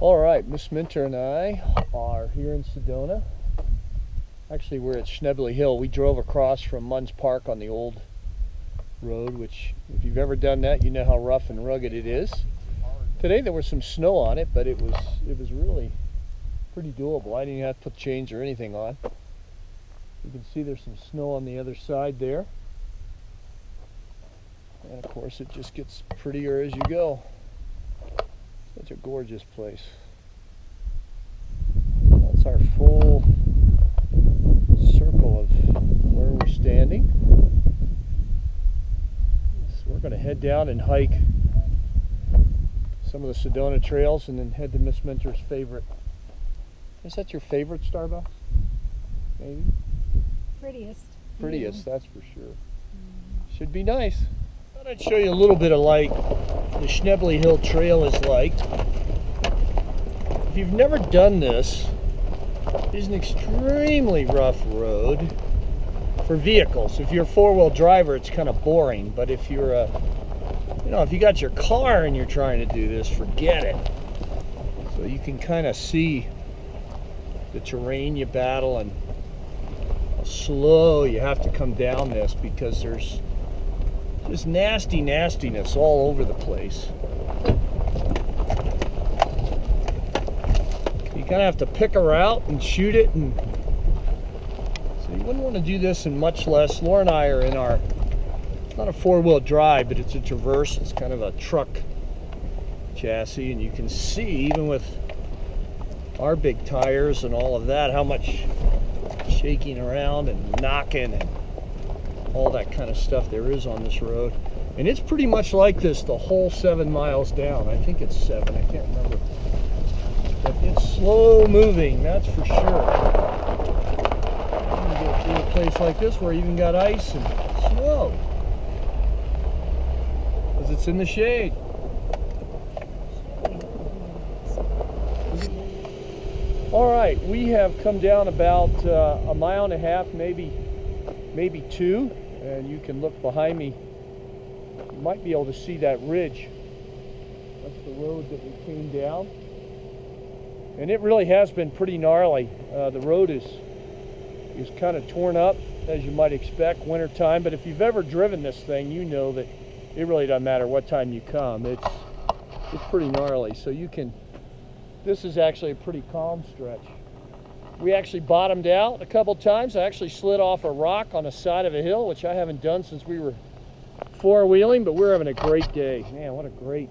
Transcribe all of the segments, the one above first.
All right, Miss Minter and I are here in Sedona. Actually, we're at Schnebly Hill. We drove across from Munds Park on the old road, which, if you've ever done that, you know how rough and rugged it is. Today there was some snow on it, but it was it was really pretty doable. I didn't have to put chains or anything on. You can see there's some snow on the other side there. And of course, it just gets prettier as you go. Such a gorgeous place. That's our full circle of where we're standing. So we're going to head down and hike some of the Sedona trails and then head to Miss Minter's favorite. Is that your favorite Starbucks? Maybe? Prettiest. Prettiest, mm-hmm. that's for sure. Should be nice. Thought I'd show you a little bit of like the Schnebly Hill Trail is like. If you've never done this, it's an extremely rough road for vehicles. If you're a four-wheel driver, it's kind of boring. But if you're a, you know, if you got your car and you're trying to do this, forget it. So you can kind of see the terrain you battle and slow you have to come down this because there's just nasty nastiness all over the place. You kind of have to pick her out and shoot it and so you wouldn't want to do this in much less. Laura and I are in our it's not a four-wheel drive but it's a traverse it's kind of a truck chassis and you can see even with our big tires and all of that how much shaking around and knocking and all that kind of stuff there is on this road. And it's pretty much like this the whole seven miles down. I think it's seven, I can't remember. But it's slow moving, that's for sure. You get to a place like this where you even got ice and snow. Because it's in the shade. All right, we have come down about uh, a mile and a half, maybe, maybe two, and you can look behind me. You might be able to see that ridge. That's the road that we came down, and it really has been pretty gnarly. Uh, the road is is kind of torn up, as you might expect, wintertime. But if you've ever driven this thing, you know that it really doesn't matter what time you come. It's it's pretty gnarly, so you can this is actually a pretty calm stretch. We actually bottomed out a couple times. I actually slid off a rock on the side of a hill, which I haven't done since we were four-wheeling, but we're having a great day. Man, what a great,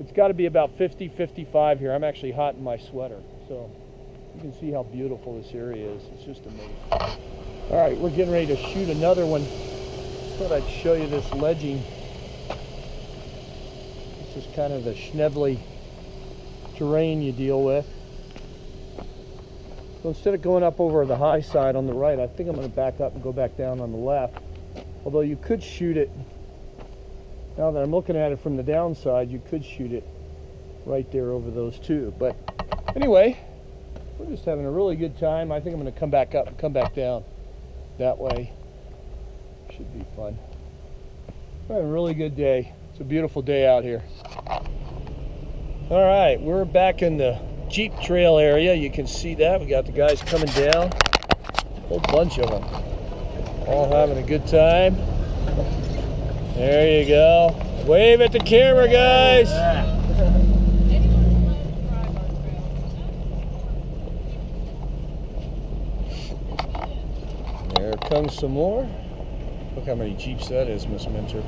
it's got to be about 50, 55 here. I'm actually hot in my sweater, so you can see how beautiful this area is. It's just amazing. All right, we're getting ready to shoot another one. Thought I'd show you this ledging. This is kind of the Schnebly terrain you deal with. So instead of going up over the high side on the right, I think I'm going to back up and go back down on the left. Although you could shoot it, now that I'm looking at it from the downside, you could shoot it right there over those two. But anyway, we're just having a really good time. I think I'm going to come back up and come back down that way. Should be fun. We're having a really good day. It's a beautiful day out here. All right, we're back in the Jeep trail area. You can see that. We got the guys coming down. A whole bunch of them. All having a good time. There you go. Wave at the camera, guys. There comes some more. Look how many Jeeps that is, Miss Minter.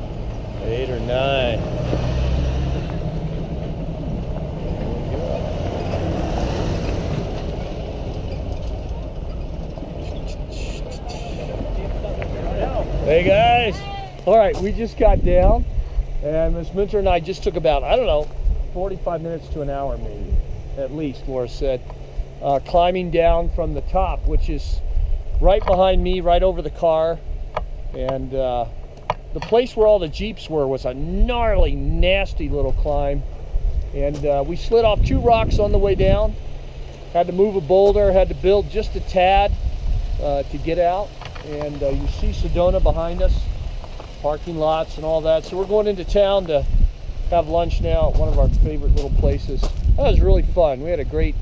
Eight or nine. Hey guys! All right, we just got down, and Miss Minter and I just took about, I don't know, 45 minutes to an hour maybe, at least, Laura said, uh, climbing down from the top, which is right behind me, right over the car. And uh, the place where all the Jeeps were was a gnarly, nasty little climb. And uh, we slid off two rocks on the way down. Had to move a boulder, had to build just a tad uh, to get out and uh, you see Sedona behind us, parking lots and all that. So we're going into town to have lunch now at one of our favorite little places that was really fun. We had a great.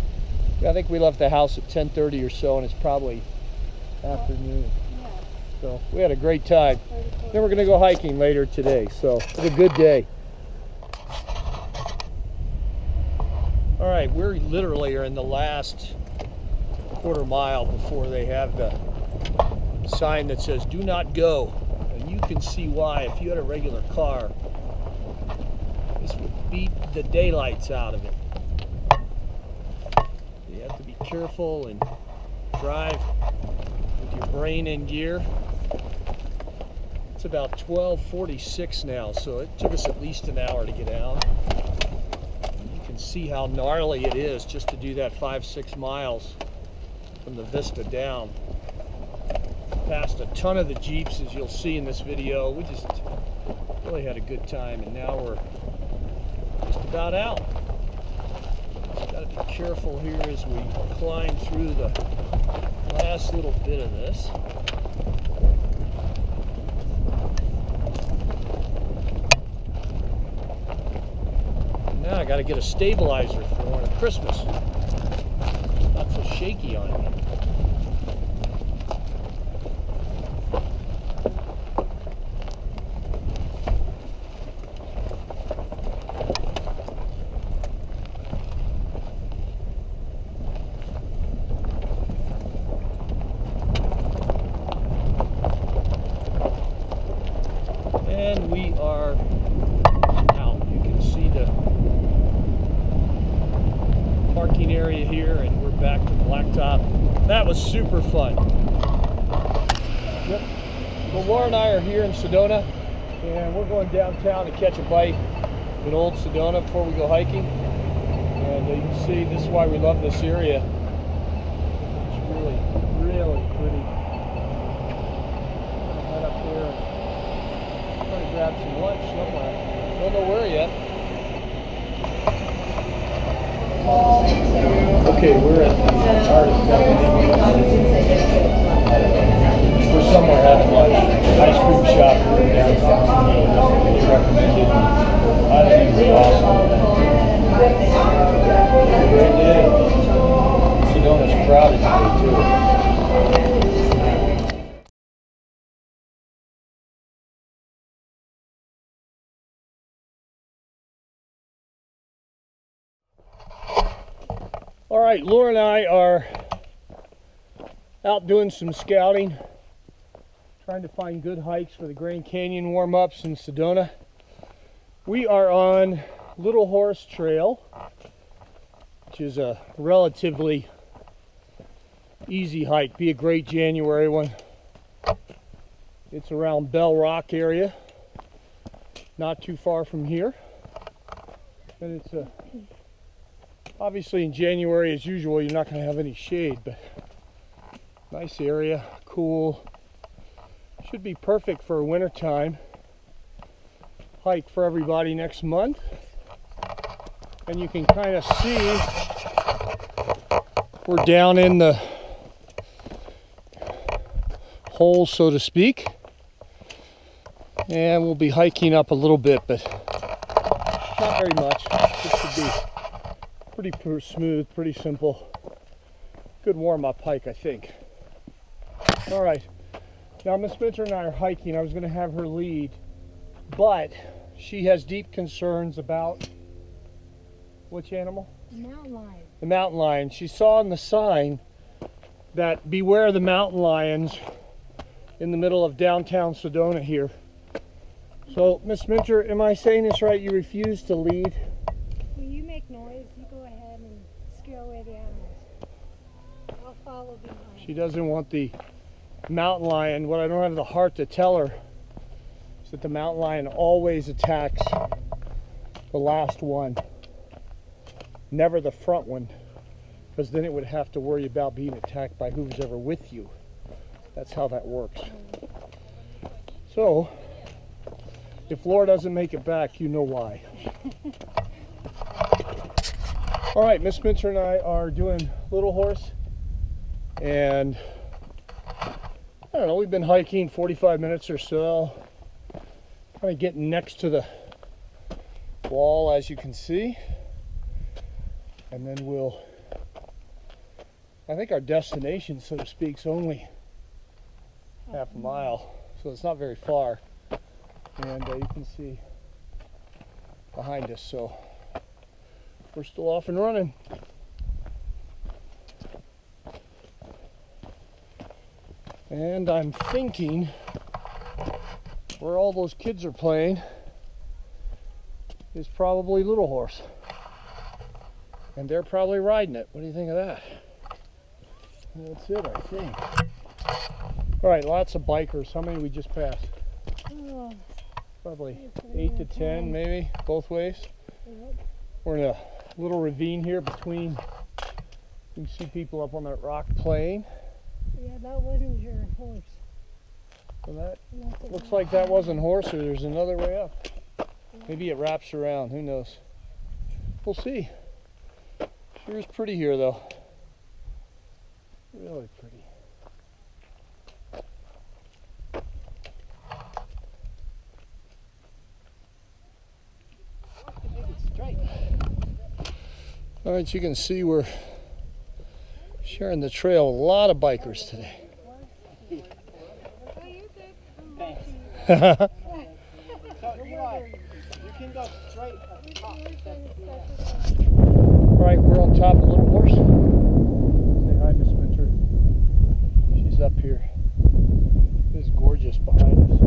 I think we left the house at 10:30 or so, and it's probably afternoon. So we had a great time. Then we're gonna go hiking later today. So it was a good day. All right, we're literally are in the last quarter mile before they have the sign that says "Do not go," and you can see why. If you had a regular car, this would beat the daylights out of it. You have to be careful and drive with your brain in gear. It's about 12:46 now, so it took us at least an hour to get out. You can see how gnarly it is just to do that five, six miles from the vista down. Passed a ton of the jeeps, as you'll see in this video. We just really had a good time, and now we're just about out. Just got to be careful here as we climb through the last little bit of this. Now I gotta get a stabilizer for one at Christmas. It's not so shaky on me. And we are out. You can see the parking area here, and we're back to Blacktop. That was super fun. Yep. Well, Laura and I are here in Sedona, and we're going downtown to catch a bite in Old Sedona before we go hiking. And uh, you can see this is why we love this area. It's really, really pretty. Right up there. Trying to grab some lunch somewhere. Don't know where yet. Okay, we're at the Artifact. We're somewhere having lunch. Ice cream shop here in downtown. They recommended. I think it's awesome. Great day. Sedona's crowded All right, Laura and I are out doing some scouting, trying to find good hikes for the Grand Canyon warm ups in Sedona. We are on Little Horse Trail, which is a relatively easy hike, be a great January one. It's around Bell Rock area, not too far from here. And it's a Obviously in January, as usual, you're not going to have any shade, but nice area, cool. Should be perfect for a wintertime hike for everybody next month. And you can kind of see we're down in the hole, so to speak. And we'll be hiking up a little bit, but not very much. It should be pretty pr- smooth, pretty simple. Good warm up hike, I think. All right. Now, Miss Spencer and I are hiking. I was going to have her lead, but she has deep concerns about which animal? The Mountain lion. The mountain lion. She saw on the sign that beware the mountain lions in the middle of downtown Sedona here. So, Miss Minter, am I saying this right? You refuse to lead? Will you make noise? You go ahead and scare away the animals. I'll follow behind. She doesn't want the mountain lion. What I don't have the heart to tell her is that the mountain lion always attacks the last one, never the front one, because then it would have to worry about being attacked by who's ever with you. That's how that works. So, if Laura doesn't make it back, you know why. All right, Miss Minter and I are doing Little Horse, and I don't know, we've been hiking 45 minutes or so. Kind of getting next to the wall, as you can see. And then we'll, I think our destination, so to speak, is only half a mile, so it's not very far. And uh, you can see behind us, so we're still off and running. And I'm thinking where all those kids are playing is probably Little Horse. And they're probably riding it. What do you think of that? That's it, I think. All right, lots of bikers. How many we just passed? Oh, Probably eight to ten, maybe, both ways. Yep. We're in a little ravine here between. You can see people up on that rock playing. Yeah, that wasn't your horse. So that it. looks like that wasn't horse, or there's another way up. Maybe it wraps around. Who knows? We'll see. Sure is pretty here, though. Really pretty. All right, you can see we're sharing the trail. A lot of bikers today. You're good. So Eli, you can go straight at the top. All right, we're on top of Little Horse. Say hi, Miss Minter. She's up here. This is gorgeous behind us.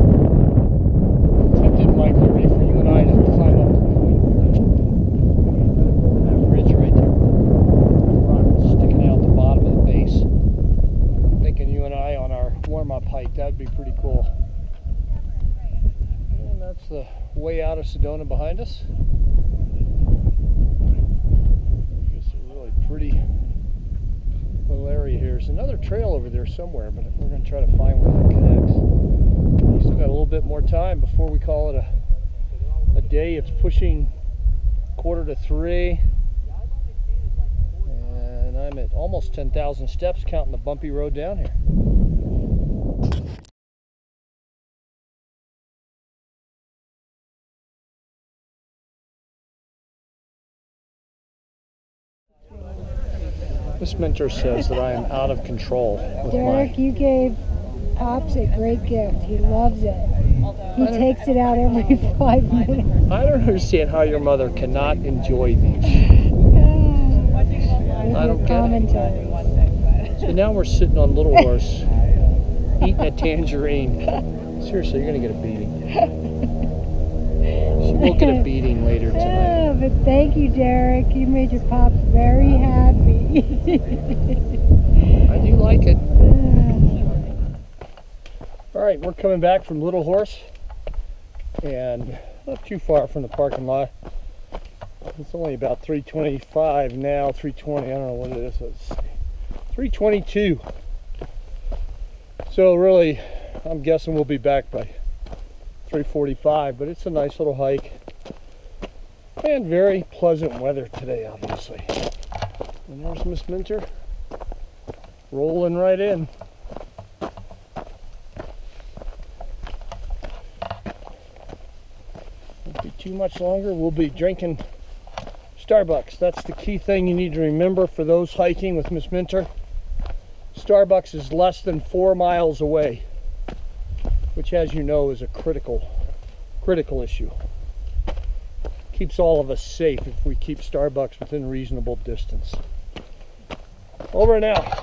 Tempted, Mike Larry, for you and I to climb up the point there. That ridge right there. Rock sticking out the bottom of the base. I'm thinking you and I on our warm-up hike, that'd be pretty cool. And that's the way out of Sedona behind us. It's a really pretty little area here. There's another trail over there somewhere, but we're going to try to find where that connects. We still got a little bit more time before we call it a, a day. It's pushing quarter to three. And I'm at almost 10,000 steps counting the bumpy road down here. Miss Minter says that I am out of control with Derek, my you gave Pops a great gift. He loves it. He takes it out every five minutes. I don't understand how your mother cannot enjoy these. I don't get it. So now we're sitting on Little Horse, eating a tangerine. Seriously, you're gonna get a beating. She will get a beating later tonight. Oh, but thank you, Derek. You made your Pops very happy. I do like it. All right, we're coming back from Little Horse, and not too far from the parking lot. It's only about 325 now, 320. I don't know what it is. Let's see. 322. So really, I'm guessing we'll be back by 345. But it's a nice little hike, and very pleasant weather today, obviously. And there's Miss Minter rolling right in. Won't be too much longer. We'll be drinking Starbucks. That's the key thing you need to remember for those hiking with Miss Minter. Starbucks is less than four miles away, which, as you know, is a critical, critical issue. Keeps all of us safe if we keep Starbucks within reasonable distance. Over and out.